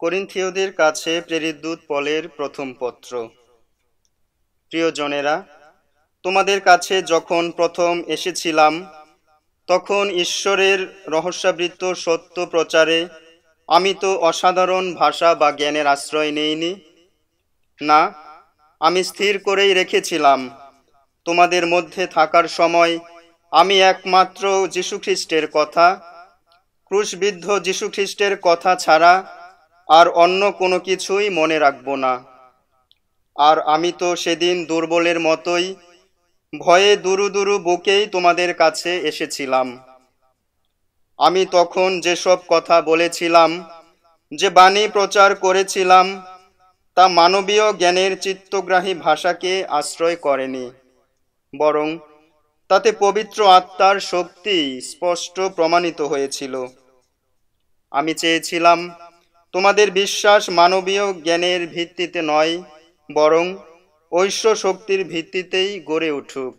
করিন্থীয়দের কাছে প্রেরিতদূত পলের প্রথম পত্র। প্রিয়জনেরা, তোমাদের কাছে যখন প্রথম এসেছিলাম, তখন ঈশ্বরের রহস্যাবৃত্ত সত্য প্রচারে আমি তো অসাধারণ ভাষা বা জ্ঞানের আশ্রয় নেইনি। না, আমি স্থির করেই রেখেছিলাম। তোমাদের মধ্যে থাকার সময় আমি একমাত্র যীশুখ্রিস্টের কথা, ক্রুশবিদ্ধ যীশুখ্রিস্টের কথা ছাড়া আর অন্য কোনো কিছুই মনে রাখব না। আর আমি তো সেদিন দুর্বলের মতোই ভয়ে দুরু দুরু বুকেই তোমাদের কাছে এসেছিলাম। আমি তখন যেসব কথা বলেছিলাম, যে বাণী প্রচার করেছিলাম, তা মানবীয় জ্ঞানের চিত্তগ্রাহী ভাষাকে আশ্রয় করেনি, বরং তাতে পবিত্র আত্মার শক্তি স্পষ্ট প্রমাণিত হয়েছিল। আমি চেয়েছিলাম তোমাদের বিশ্বাস মানবীয় জ্ঞানের ভিত্তিতে নয় বরং ঐশ্ব শক্তির ভিত্তিতেই গড়ে উঠুক।